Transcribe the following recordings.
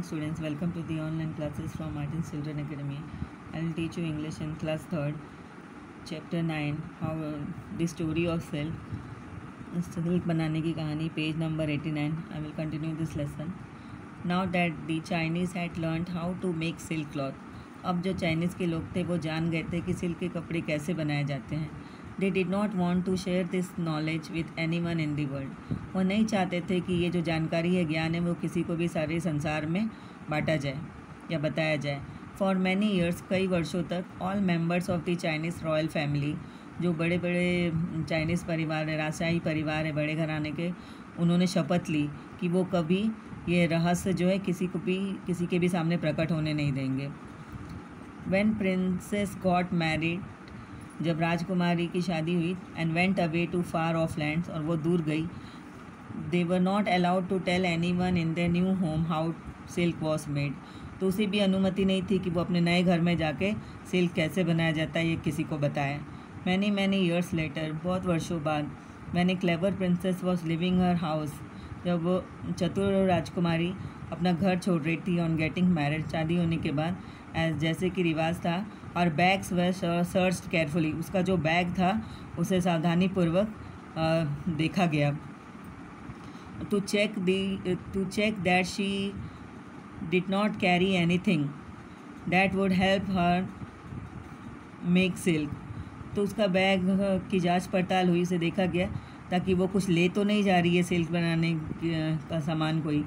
morning students welcome to the online classes from martin's children academy i will teach you english in class 3rd chapter 9 how uh, the story of silk silk बनाने की कहानी page number 89 i will continue this lesson now that the chinese had learned how to make silk cloth अब जो Chinese के लोग थे वो जान गए थे कि सिल्क के कपड़े कैसे बनाए जाते हैं they did not want to share this knowledge with anyone in the world वो नहीं चाहते थे कि ये जो जानकारी है, ज्ञान है, वो किसी को भी सारे संसार में बांटा जाए या बताया जाए। फॉर मैनी ईयर्स कई वर्षों तक all members of the Chinese royal family जो बड़े बड़े चाइनीज़ परिवार है, राजशाही परिवार है, बड़े घराने के, उन्होंने शपथ ली कि वो कभी ये रहस्य जो है, किसी को भी, किसी के भी सामने प्रकट होने नहीं देंगे। वेन प्रिंसेस गॉट मैरिड जब राजकुमारी की शादी हुई and went away to far off lands और वो दूर गई they were not allowed to tell anyone in the new home how silk was made तो उसे भी अनुमति नहीं थी कि वो अपने नए घर में जाके सिल्क कैसे बनाया जाता है, ये किसी को बताए मैनी मैनी ईयर्स लेटर बहुत वर्षों बाद, मैंने clever princess was living her house जब वो चतुर राजकुमारी अपना घर छोड़ रही थी ऑन गेटिंग मैरिड शादी होने के बाद एज जैसे कि रिवाज था और बैग्स व सर्च केयरफुली उसका जो बैग था, उसे सावधानीपूर्वक देखा गया। To check the to check that she did not carry anything that would help her make silk तो उसका बैग की जाँच पड़ताल हुई, उसे देखा गया, ताकि वो कुछ ले तो नहीं जा रही है सिल्क बनाने का सामान कोई।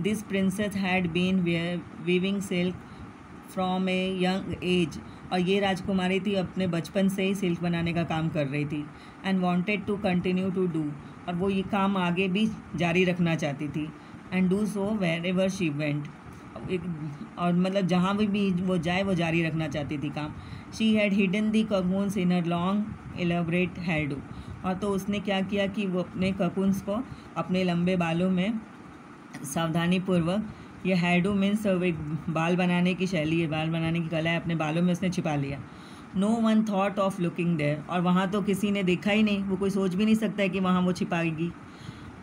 This princess had been weaving silk from a young age और ये राजकुमारी थी अपने बचपन से ही सिल्क बनाने का काम कर रही थी and wanted to continue to do और वो ये काम आगे भी जारी रखना चाहती थी and do so wherever she went और मतलब जहाँ भी, भी वो जाए वो जारी रखना चाहती थी काम। She had hidden the cocoons in a long elaborate head और तो उसने क्या किया कि वो अपने ककून्स को अपने लंबे बालों में सावधानीपूर्वक ये हैडो मीन्स एक बाल बनाने की शैली है बाल बनाने की कला है अपने बालों में उसने छिपा लिया। No one thought of looking there और वहाँ तो किसी ने देखा ही नहीं वो कोई सोच भी नहीं सकता है कि वहाँ वो छिपाएगी।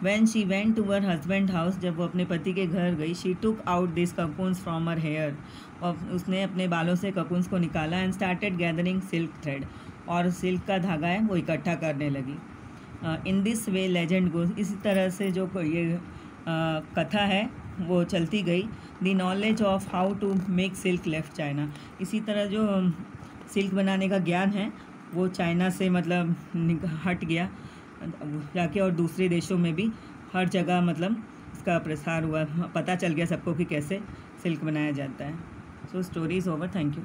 When she went to her husband house जब वो अपने पति के घर गई she took out this cocoons from her hair और उसने अपने बालों से ककून्स को निकाला and started gathering silk thread और सिल्क का धागा है वो इकट्ठा करने लगी। In this way legend goes इसी तरह से जो ये uh, कथा है वो चलती गई the knowledge of how to make silk left China इसी तरह जो सिल्क बनाने का ज्ञान है, वो चाइना से मतलब हट गया। जाके और दूसरे देशों में भी हर जगह मतलब इसका प्रसार हुआ। पता चल गया सबको कि कैसे सिल्क बनाया जाता है। So story is over thank you